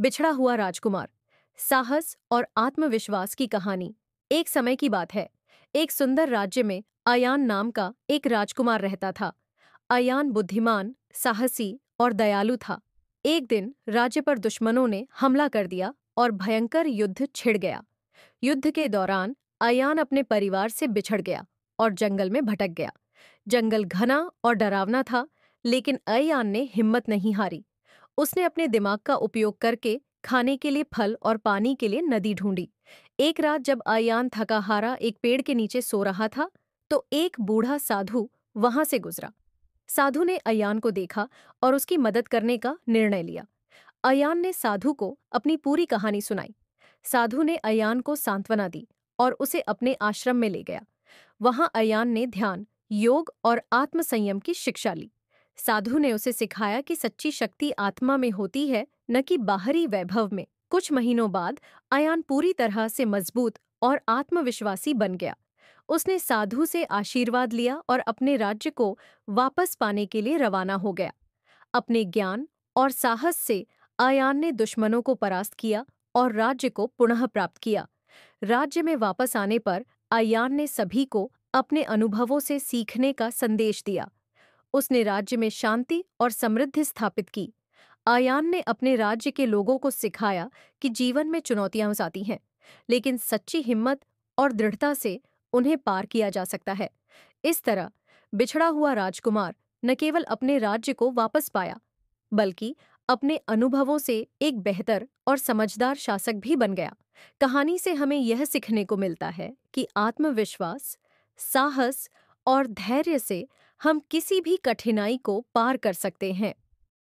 बिछड़ा हुआ राजकुमार, साहस और आत्मविश्वास की कहानी। एक समय की बात है। एक सुंदर राज्य में अयान नाम का एक राजकुमार रहता था। अयान बुद्धिमान, साहसी और दयालु था। एक दिन राज्य पर दुश्मनों ने हमला कर दिया और भयंकर युद्ध छिड़ गया। युद्ध के दौरान अयान अपने परिवार से बिछड़ गया और जंगल में भटक गया। जंगल घना और डरावना था, लेकिन अयान ने हिम्मत नहीं हारी। उसने अपने दिमाग का उपयोग करके खाने के लिए फल और पानी के लिए नदी ढूंढी। एक रात जब अयान थकाहारा एक पेड़ के नीचे सो रहा था तो एक बूढ़ा साधु वहाँ से गुजरा। साधु ने अयान को देखा और उसकी मदद करने का निर्णय लिया। अयान ने साधु को अपनी पूरी कहानी सुनाई। साधु ने अयान को सांत्वना दी और उसे अपने आश्रम में ले गया। वहाँ अयान ने ध्यान, योग और आत्मसंयम की शिक्षा ली। साधु ने उसे सिखाया कि सच्ची शक्ति आत्मा में होती है, न कि बाहरी वैभव में। कुछ महीनों बाद, अयान पूरी तरह से मज़बूत और आत्मविश्वासी बन गया। उसने साधु से आशीर्वाद लिया और अपने राज्य को वापस पाने के लिए रवाना हो गया। अपने ज्ञान और साहस से अयान ने दुश्मनों को परास्त किया और राज्य को पुनः प्राप्त किया। राज्य में वापस आने पर अयान ने सभी को अपने अनुभवों से सीखने का संदेश दिया। उसने राज्य में शांति और समृद्धि स्थापित की। आयान ने अपने राज्य के लोगों को सिखाया कि जीवन में चुनौतियाँ आती हैं, लेकिन सच्ची हिम्मत और दृढ़ता से उन्हें पार किया जा सकता है। इस तरह बिछड़ा हुआ राजकुमार न केवल अपने राज्य को वापस पाया, बल्कि अपने अनुभवों से एक बेहतर और समझदार शासक भी बन गया। कहानी से हमें यह सीखने को मिलता है कि आत्मविश्वास, साहस और धैर्य से हम किसी भी कठिनाई को पार कर सकते हैं।